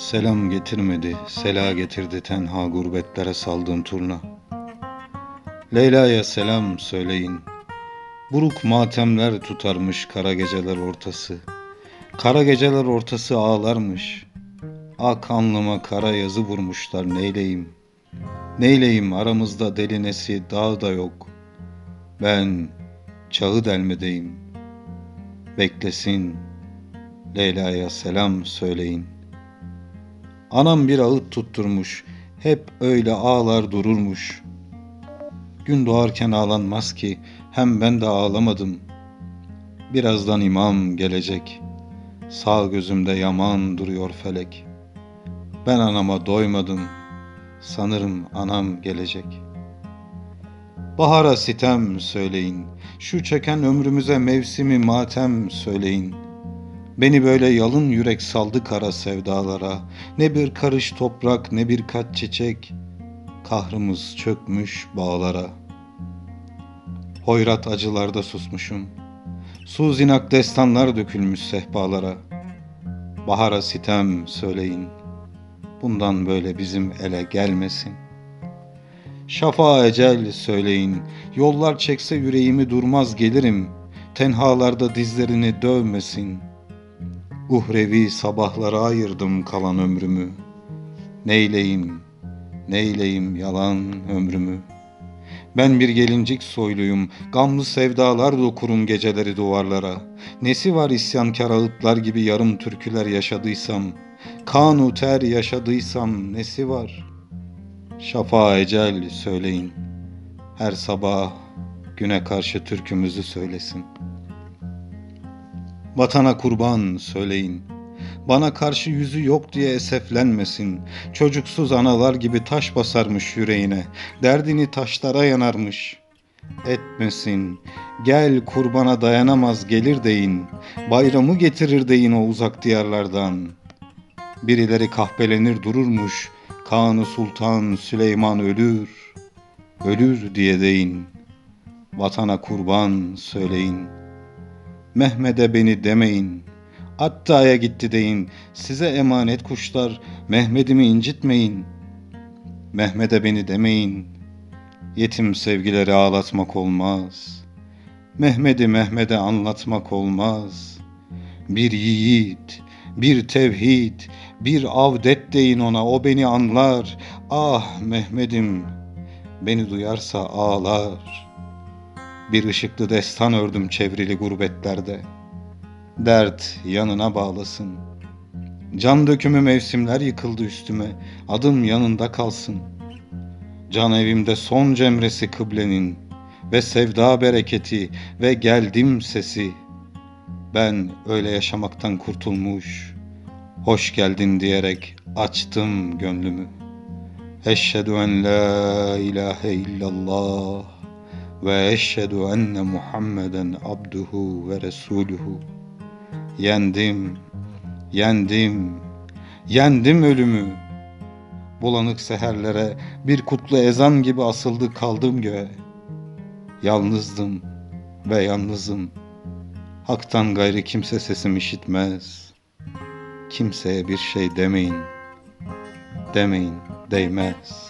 Selam getirmedi, sela getirdi tenha gurbetlere saldığım turna. Leyla'ya selam söyleyin. Buruk matemler tutarmış kara geceler ortası. Kara geceler ortası ağlarmış. Ak alnıma kara yazı vurmuşlar neyleyim. Neyleyim aramızda delinesi dağ da yok. Ben çağı delmedeyim. Beklesin Leyla'ya selam söyleyin. Anam bir ağıt tutturmuş, hep öyle ağlar dururmuş. Gün doğarken ağlanmaz ki, hem ben de ağlamadım. Birazdan imam gelecek, sağ gözümde yaman duruyor felek. Ben anama doymadım, sanırım anam gelecek. Bahara sitem söyleyin, şu çeken ömrümüze mevsimi matem söyleyin.'' Beni böyle yalın yürek saldı kara sevdalara. Ne bir karış toprak ne birkaç çiçek. Kahrımız çökmüş bağlara. Hoyrat acılarda susmuşum. Suzinak destanlar dökülmüş sehpalara. Bahara sitem söyleyin. Bundan böyle bizim ele gelmesin. Şafa ecel söyleyin. Yollar çekse yüreğimi durmaz gelirim. Tenhalarda dizlerini dövmesin.'' Uhrevi sabahlara ayırdım kalan ömrümü. Neyleyim, neyleyim yalan ömrümü. Ben bir gelincik soyluyum, gamlı sevdalar dokurum geceleri duvarlara. Nesi var isyankar ağıtlar gibi yarım türküler yaşadıysam, kanu ter yaşadıysam nesi var? Şafa ecel söyleyin, her sabah güne karşı türkümüzü söylesin.'' Vatana kurban söyleyin. Bana karşı yüzü yok diye eseflenmesin. Çocuksuz analar gibi taş basarmış yüreğine. Derdini taşlara yanarmış. Etmesin. Gel kurbana dayanamaz gelir deyin. Bayramı getirir deyin o uzak diyarlardan. Birileri kahpelenir dururmuş. Kanı Sultan Süleyman ölür. Ölür diye deyin. Vatana kurban söyleyin.'' Mehmet'e beni demeyin. Atta'ya gitti deyin. Size emanet kuşlar, Mehmet'imi incitmeyin. Mehmet'e beni demeyin. Yetim sevgileri ağlatmak olmaz. Mehmet'i Mehmet'e anlatmak olmaz. Bir yiğit, bir tevhid, bir avdet deyin ona, o beni anlar. Ah Mehmet'im, beni duyarsa ağlar.'' Bir ışıklı destan ördüm çevrili gurbetlerde. Dert yanına bağlasın. Can dökümü mevsimler yıkıldı üstüme. Adım yanında kalsın. Can evimde son cemresi kıblenin ve sevda bereketi ve geldim sesi. Ben öyle yaşamaktan kurtulmuş, hoş geldin diyerek açtım gönlümü. Eşhedü en la ilahe illallah ve eşhedü enne Muhammeden abduhu ve resuluhu. Yendim, yendim, yendim ölümü. Bulanık seherlere bir kutlu ezan gibi asıldı kaldım göğe. Yalnızdım ve yalnızım. Hak'tan gayrı kimse sesim işitmez. Kimseye bir şey demeyin, demeyin değmez.''